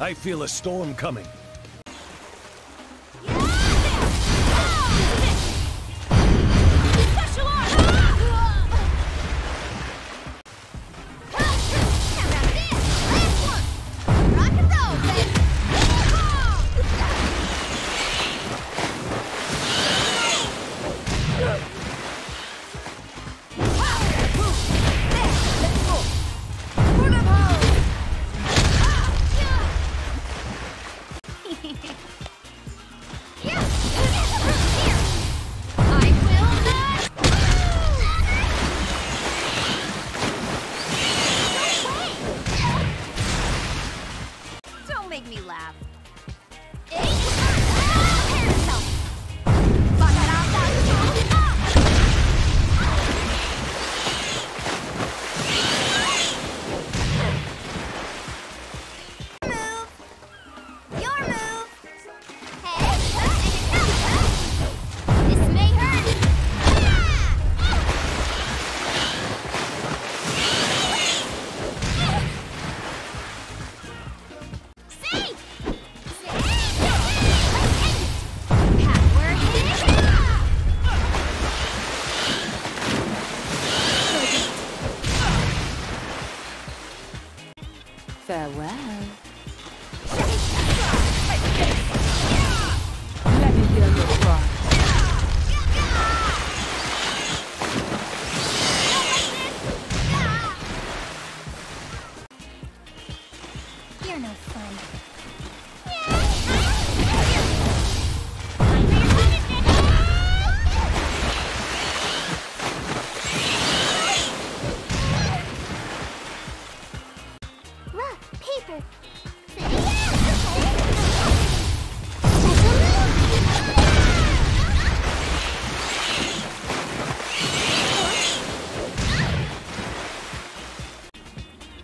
I feel a storm coming. You're no fun.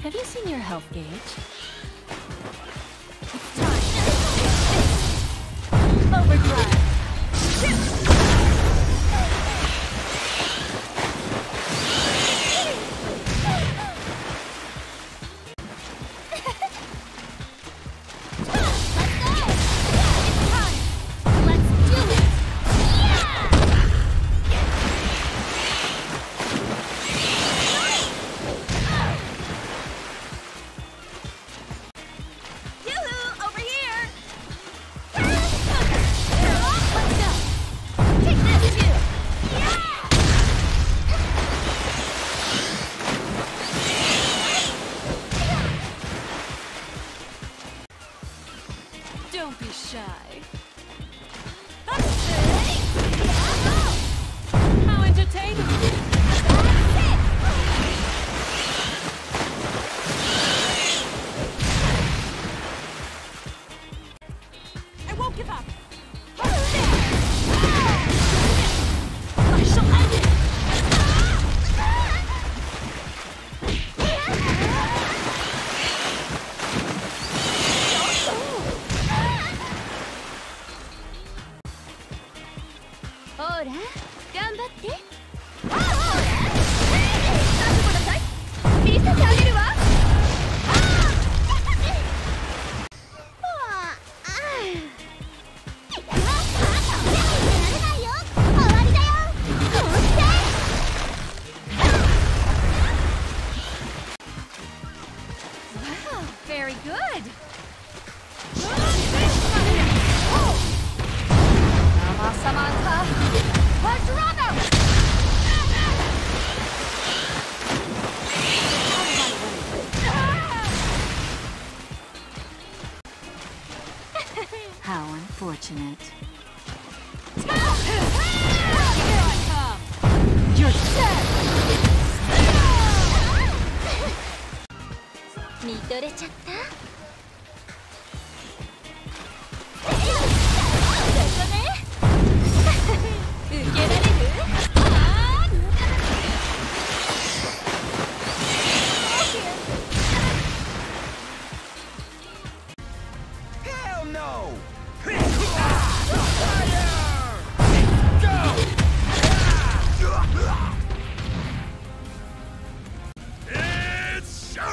Have you seen your health gauge? Don't be shy. How unfortunate. You're dead! 見とれちゃった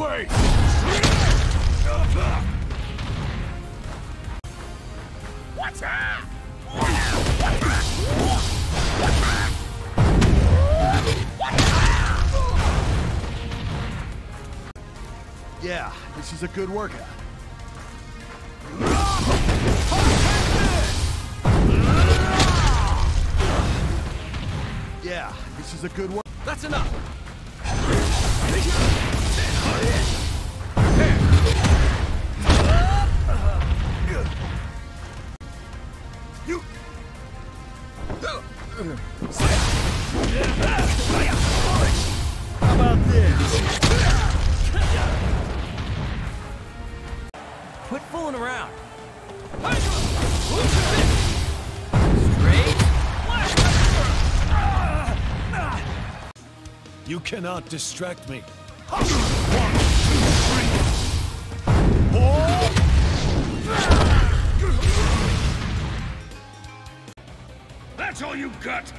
way! What's that? Yeah, this is a good workout. Yeah, this is a good one. That's enough. Quit fooling around. You cannot distract me. That's all you got!